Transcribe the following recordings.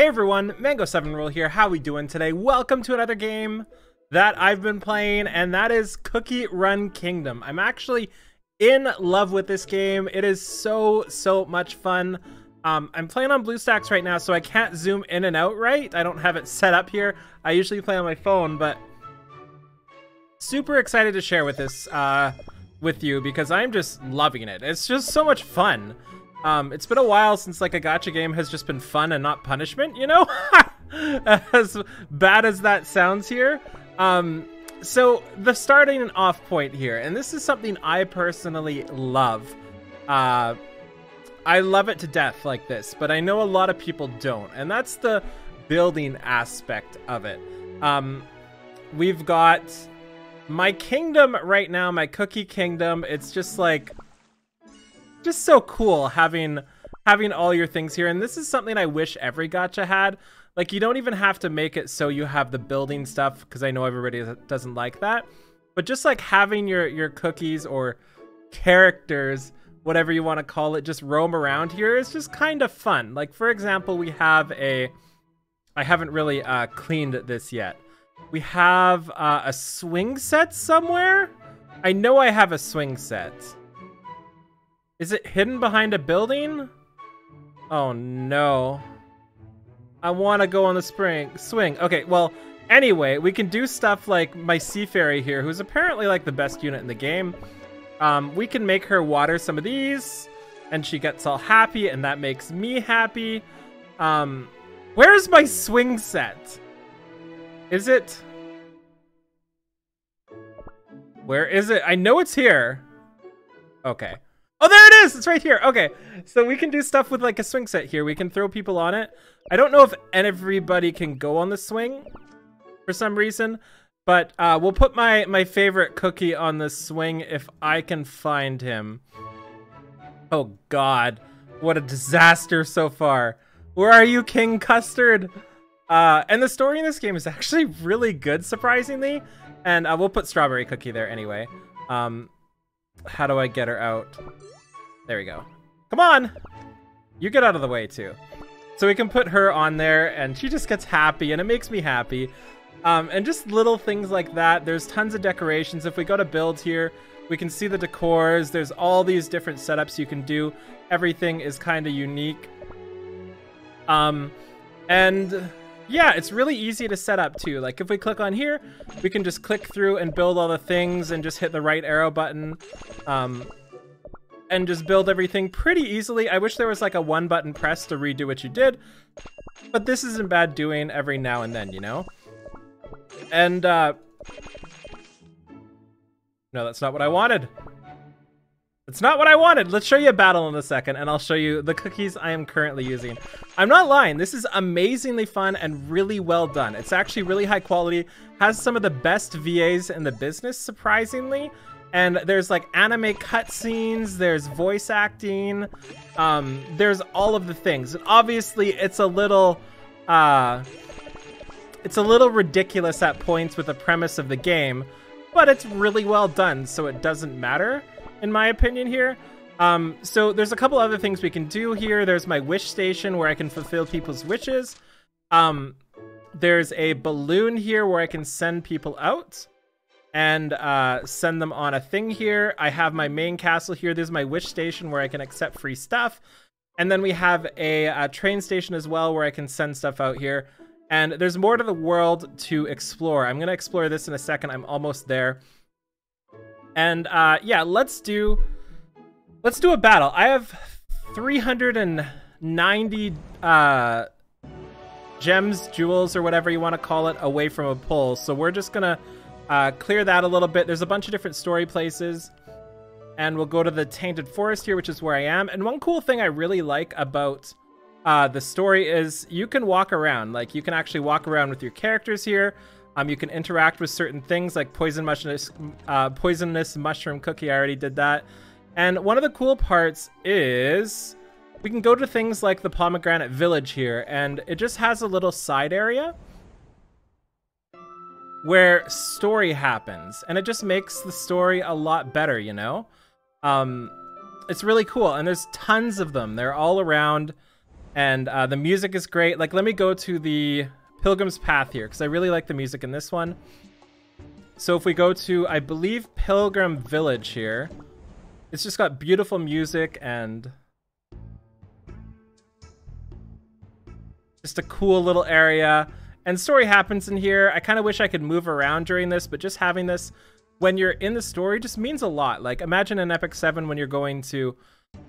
Hey everyone, Mango7Roll here. How we doing today? Welcome to another game that I've been playing, and that is Cookie Run Kingdom. I'm actually in love with this game. It is so, so much fun. Um, I'm playing on BlueStacks right now, so I can't zoom in and out right. I don't have it set up here. I usually play on my phone, but super excited to share with this uh, with you because I'm just loving it. It's just so much fun. Um, it's been a while since like a gacha game has just been fun and not punishment, you know? as bad as that sounds here. Um, so the starting and off point here, and this is something I personally love. Uh, I love it to death like this, but I know a lot of people don't, and that's the building aspect of it. Um, we've got my kingdom right now, my cookie kingdom. It's just like just so cool having having all your things here. And this is something I wish every gacha had. Like, you don't even have to make it so you have the building stuff, because I know everybody doesn't like that. But just like having your, your cookies or characters, whatever you want to call it, just roam around here is just kind of fun. Like, for example, we have a... I haven't really uh, cleaned this yet. We have uh, a swing set somewhere? I know I have a swing set. Is it hidden behind a building? Oh no. I want to go on the spring swing. Okay, well, anyway, we can do stuff like my Sea Fairy here, who's apparently like the best unit in the game. Um, we can make her water some of these, and she gets all happy, and that makes me happy. Um, where's my swing set? Is it... Where is it? I know it's here. Okay. Oh, there it is! It's right here. Okay, so we can do stuff with like a swing set here. We can throw people on it. I don't know if everybody can go on the swing for some reason, but uh, we'll put my, my favorite cookie on the swing if I can find him. Oh god, what a disaster so far. Where are you, King Custard? Uh, and the story in this game is actually really good, surprisingly. And uh, we'll put Strawberry Cookie there anyway. Um, how do I get her out? There we go. Come on! You get out of the way, too. So we can put her on there, and she just gets happy, and it makes me happy. Um, and just little things like that. There's tons of decorations. If we go to build here, we can see the decors. There's all these different setups you can do. Everything is kind of unique. Um, and yeah, it's really easy to set up too. Like if we click on here, we can just click through and build all the things and just hit the right arrow button. Um, and just build everything pretty easily. I wish there was like a one button press to redo what you did, but this isn't bad doing every now and then, you know? And, uh, no, that's not what I wanted. It's not what I wanted. Let's show you a battle in a second, and I'll show you the cookies I am currently using. I'm not lying. This is amazingly fun and really well done. It's actually really high quality, has some of the best VAs in the business, surprisingly. And there's like anime cutscenes, there's voice acting, um, there's all of the things. And obviously, it's a little, uh, it's a little ridiculous at points with the premise of the game, but it's really well done, so it doesn't matter in my opinion here. Um, so there's a couple other things we can do here. There's my wish station where I can fulfill people's wishes. Um, there's a balloon here where I can send people out and uh, send them on a thing here. I have my main castle here. There's my wish station where I can accept free stuff. And then we have a, a train station as well where I can send stuff out here. And there's more to the world to explore. I'm going to explore this in a second. I'm almost there. And uh, yeah, let's do let's do a battle. I have 390 uh, gems, jewels, or whatever you want to call it, away from a pole. So we're just gonna uh, clear that a little bit. There's a bunch of different story places. And we'll go to the Tainted Forest here, which is where I am. And one cool thing I really like about uh, the story is you can walk around. Like, you can actually walk around with your characters here. Um, you can interact with certain things like poison mushrooms, uh, poisonous mushroom cookie. I already did that. And one of the cool parts is we can go to things like the pomegranate village here, and it just has a little side area where story happens, and it just makes the story a lot better, you know? Um, it's really cool, and there's tons of them. They're all around. And uh, the music is great. Like, let me go to the Pilgrim's Path here, because I really like the music in this one. So if we go to, I believe, Pilgrim Village here, it's just got beautiful music and just a cool little area. And story happens in here. I kind of wish I could move around during this, but just having this when you're in the story just means a lot. Like imagine an Epic 7 when you're going to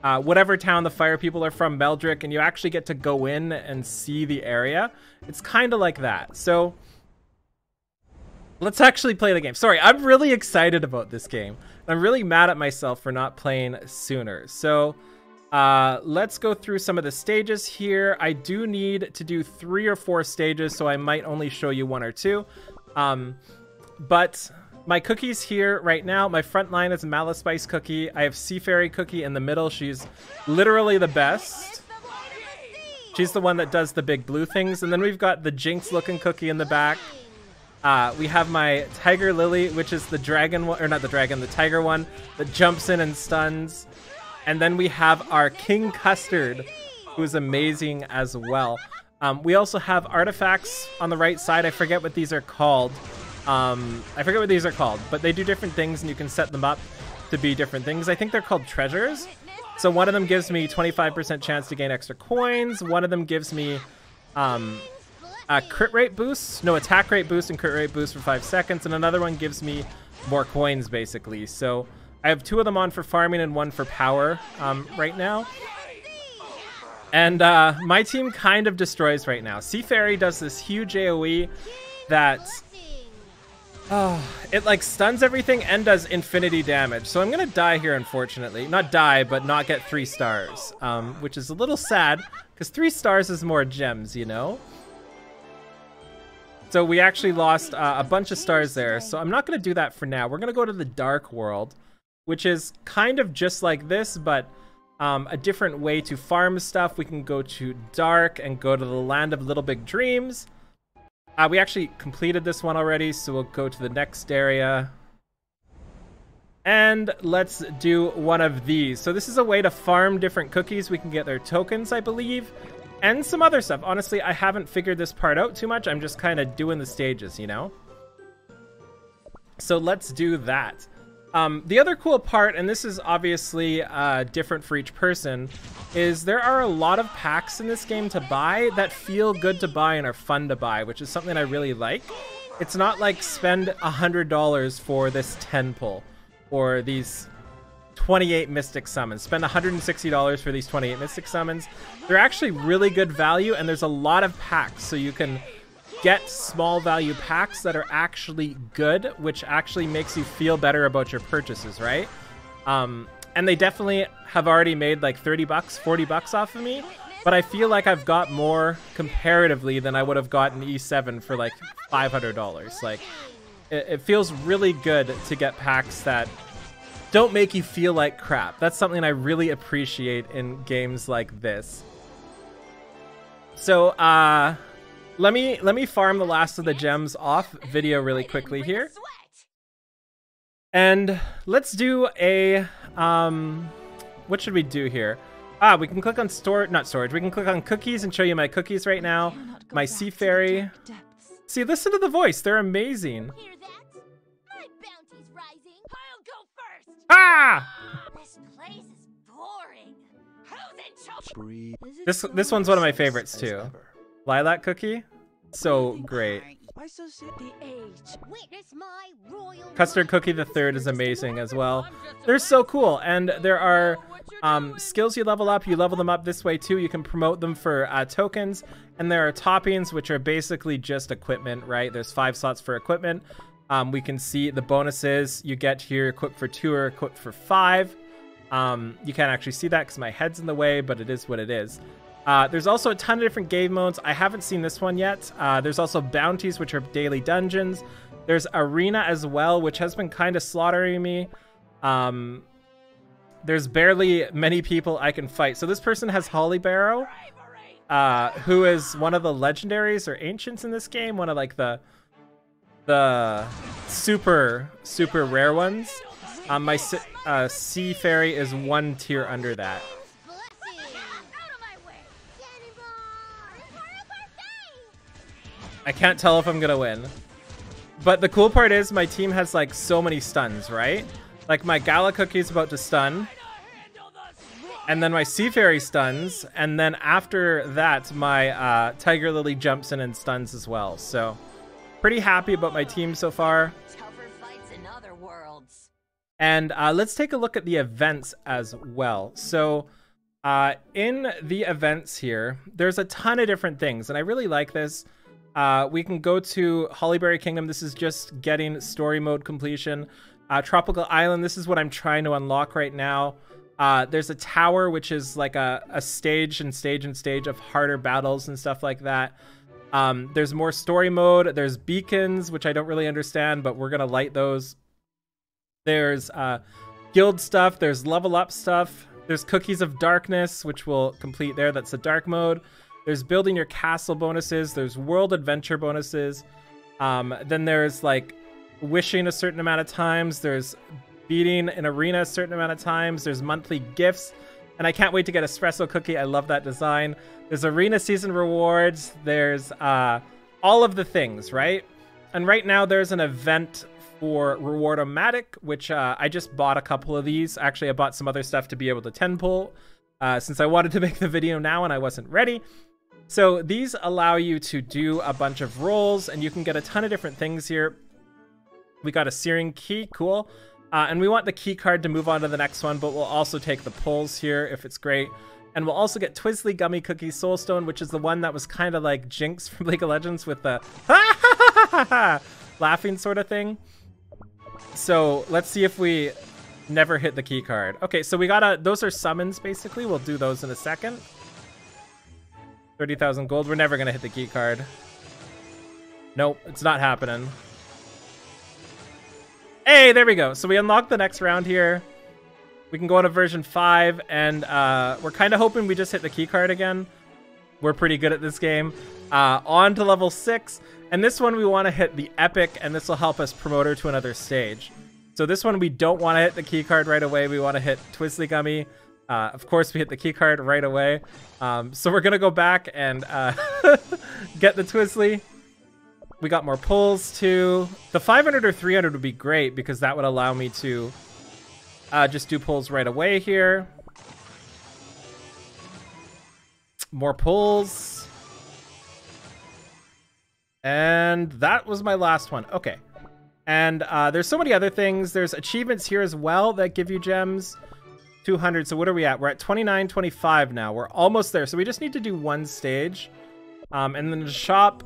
uh, whatever town the fire people are from, Meldrick, and you actually get to go in and see the area. It's kind of like that. So let's actually play the game. Sorry, I'm really excited about this game. I'm really mad at myself for not playing sooner. So uh, let's go through some of the stages here. I do need to do three or four stages, so I might only show you one or two. Um, but my cookies here right now, my front line is Mala Sauce Cookie. I have Sea Fairy Cookie in the middle. She's literally the best. She's the one that does the big blue things. And then we've got the Jinx looking cookie in the back. Uh, we have my Tiger Lily, which is the dragon one, or not the dragon, the tiger one that jumps in and stuns. And then we have our King Custard, who's amazing as well. Um, we also have artifacts on the right side. I forget what these are called. Um, I forget what these are called, but they do different things and you can set them up to be different things. I think they're called treasures. So one of them gives me 25% chance to gain extra coins. One of them gives me um, a crit rate boost, no attack rate boost and crit rate boost for five seconds. And another one gives me more coins basically. So I have two of them on for farming and one for power um, right now. And uh, my team kind of destroys right now. Sea Fairy does this huge AoE that Oh, it like stuns everything and does infinity damage. So I'm gonna die here, unfortunately. Not die, but not get three stars, um, which is a little sad because three stars is more gems, you know. So we actually lost uh, a bunch of stars there. So I'm not gonna do that for now. We're gonna go to the Dark World, which is kind of just like this, but um, a different way to farm stuff. We can go to Dark and go to the Land of Little Big Dreams. Uh, we actually completed this one already, so we'll go to the next area. And let's do one of these. So this is a way to farm different cookies. We can get their tokens, I believe, and some other stuff. Honestly, I haven't figured this part out too much. I'm just kind of doing the stages, you know? So let's do that. Um, the other cool part, and this is obviously uh, different for each person, is there are a lot of packs in this game to buy that feel good to buy and are fun to buy, which is something I really like. It's not like spend $100 for this 10 pull or these 28 Mystic Summons. Spend $160 for these 28 Mystic Summons. They're actually really good value, and there's a lot of packs, so you can get small value packs that are actually good, which actually makes you feel better about your purchases, right? Um, and they definitely have already made like 30 bucks, 40 bucks off of me, but I feel like I've got more comparatively than I would have gotten E7 for like $500. Like, it, it feels really good to get packs that don't make you feel like crap. That's something I really appreciate in games like this. So, uh, let me let me farm the last of the gems off video really quickly here. And let's do a um what should we do here? Ah, we can click on store not storage. We can click on cookies and show you my cookies right now. My sea fairy. See, listen to the voice. They're amazing. Ah! This this one's one of my favorites too. Lilac cookie? So great. Custard Cookie the Third is amazing as well. They're so cool, and there are um, skills you level up. You level them up this way too. You can promote them for uh, tokens, and there are toppings, which are basically just equipment, right? There's five slots for equipment. Um, we can see the bonuses you get here, equipped for two or equipped for five. Um, you can't actually see that because my head's in the way, but it is what it is. Uh, there's also a ton of different game modes. I haven't seen this one yet. Uh, there's also bounties, which are daily dungeons. There's arena as well, which has been kind of slaughtering me. Um, there's barely many people I can fight. So this person has Hollyberry, uh, who is one of the legendaries or ancients in this game. One of like the the super super rare ones. Um, my uh, Sea Fairy is one tier under that. I can't tell if I'm gonna win. But the cool part is my team has like so many stuns, right? Like my Gala Cookie's about to stun. And then my Sea Fairy stuns. And then after that, my uh, Tiger Lily jumps in and stuns as well. So pretty happy about my team so far. And uh, let's take a look at the events as well. So uh, in the events here, there's a ton of different things. And I really like this. Uh, we can go to Hollyberry Kingdom. This is just getting story mode completion. Uh, Tropical Island, this is what I'm trying to unlock right now. Uh, there's a tower, which is like a, a stage and stage and stage of harder battles and stuff like that. Um, there's more story mode. There's beacons, which I don't really understand, but we're going to light those. There's uh, guild stuff. There's level up stuff. There's Cookies of Darkness, which will complete there. That's the dark mode. There's building your castle bonuses. There's world adventure bonuses. Um, then there's like wishing a certain amount of times. There's beating an arena a certain amount of times. There's monthly gifts. And I can't wait to get espresso cookie. I love that design. There's arena season rewards. There's uh, all of the things, right? And right now there's an event for Reward-O-Matic, which uh, I just bought a couple of these. Actually, I bought some other stuff to be able to 10 pull uh, since I wanted to make the video now and I wasn't ready. So these allow you to do a bunch of rolls and you can get a ton of different things here. We got a Searing Key, cool. Uh, and we want the key card to move on to the next one, but we'll also take the pulls here if it's great. And we'll also get Twizzly Gummy Cookie Soulstone, which is the one that was kind of like Jinx from League of Legends with the laughing sort of thing. So let's see if we never hit the key card. Okay, so we gotta, those are summons basically. We'll do those in a second. 30,000 gold. We're never gonna hit the key card. Nope, it's not happening. Hey, there we go. So we unlock the next round here. We can go on into version 5, and uh, we're kind of hoping we just hit the key card again. We're pretty good at this game. Uh, on to level 6, and this one we want to hit the epic, and this will help us promote her to another stage. So this one we don't want to hit the key card right away. We want to hit Twizzly Gummy. Uh, of course, we hit the key card right away. Um, so we're going to go back and uh, get the Twizzly. We got more pulls too. The 500 or 300 would be great because that would allow me to uh, just do pulls right away here. More pulls. And that was my last one. Okay. And uh, there's so many other things. There's achievements here as well that give you gems. 200. So what are we at? We're at 29, 25 now. We're almost there. So we just need to do one stage. Um, and then the shop,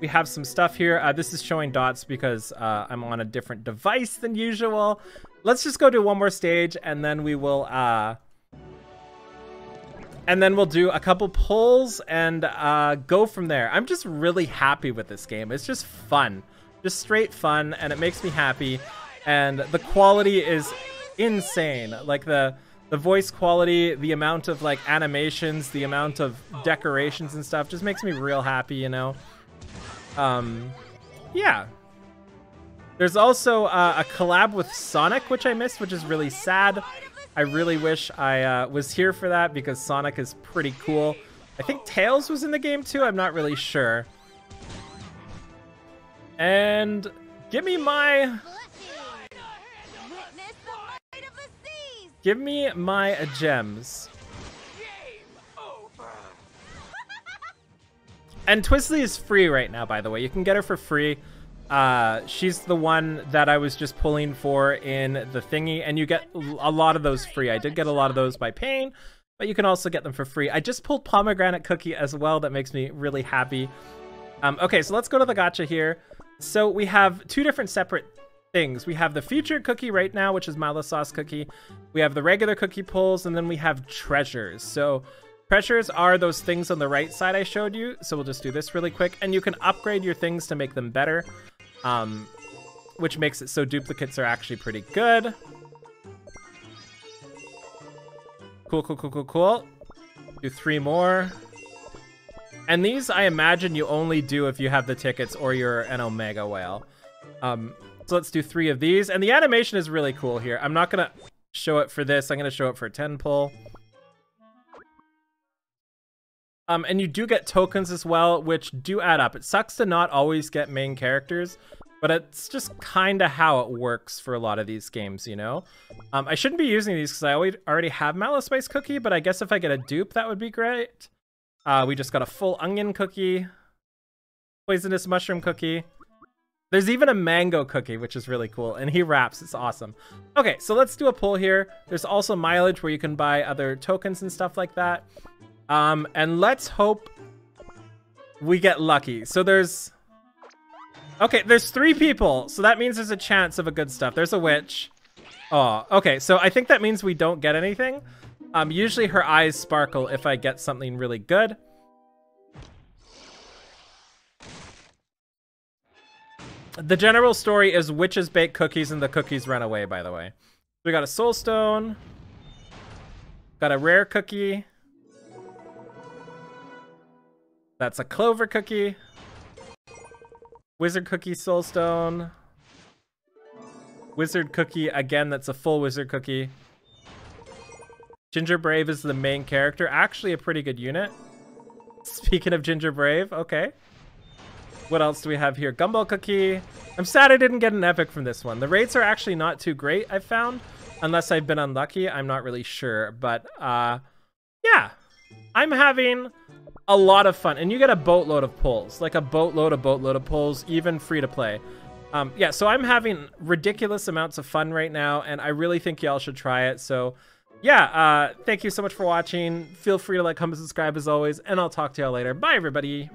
we have some stuff here. Uh, this is showing dots because uh, I'm on a different device than usual. Let's just go do one more stage and then we will... Uh, and then we'll do a couple pulls and uh, go from there. I'm just really happy with this game. It's just fun. Just straight fun, and it makes me happy. And the quality is insane. Like the the voice quality, the amount of like animations, the amount of decorations and stuff just makes me real happy, you know. Um, yeah. There's also uh, a collab with Sonic, which I missed, which is really sad. I really wish I uh, was here for that because Sonic is pretty cool. I think Tails was in the game too. I'm not really sure. And give me my... Give me my gems. And Twizzly is free right now, by the way. You can get her for free. Uh, she's the one that I was just pulling for in the thingy, and you get a lot of those free. I did get a lot of those by paying, but you can also get them for free. I just pulled Pomegranate Cookie as well. That makes me really happy. Um, okay, so let's go to the gacha here. So we have two different separate things. We have the featured cookie right now, which is Mala Sauce Cookie. We have the regular cookie pulls, and then we have treasures. So treasures are those things on the right side I showed you. So we'll just do this really quick. And you can upgrade your things to make them better, um, which makes it so duplicates are actually pretty good. Cool, cool, cool, cool, cool. Do three more. And these, I imagine you only do if you have the tickets or you're an Omega Whale. Um, so let's do three of these. And the animation is really cool here. I'm not going to show it for this. I'm going to show it for a 10 pull. Um, and you do get tokens as well, which do add up. It sucks to not always get main characters, but it's just kind of how it works for a lot of these games, you know? Um, I shouldn't be using these because I already have Mala Sauce Cookie, but I guess if I get a dupe, that would be great. Uh, we just got a full onion cookie, poisonous mushroom cookie. There's even a mango cookie, which is really cool, and he raps. It's awesome. Okay, so let's do a pull here. There's also mileage where you can buy other tokens and stuff like that. Um, and let's hope we get lucky. So there's... Okay, there's three people, so that means there's a chance of a good stuff. There's a witch. Oh, okay, so I think that means we don't get anything. Um, usually her eyes sparkle if I get something really good. The general story is witches bake cookies and the cookies run away, by the way. We got a soul stone. Got a rare cookie. That's a clover cookie. Wizard cookie soulstone. Wizard cookie, again, that's a full wizard cookie. Ginger Brave is the main character. Actually a pretty good unit. Speaking of Ginger Brave, okay. What else do we have here? Gumball cookie. I'm sad I didn't get an epic from this one. The rates are actually not too great, I've found. Unless I've been unlucky, I'm not really sure. But, uh, yeah. I'm having a lot of fun. And you get a boatload of pulls, like a boatload, a boatload of pulls, even free to play. Um, yeah, so I'm having ridiculous amounts of fun right now, and I really think y'all should try it. So, yeah, uh, thank you so much for watching. Feel free to like, comment, subscribe as always, and I'll talk to y'all later. Bye, everybody.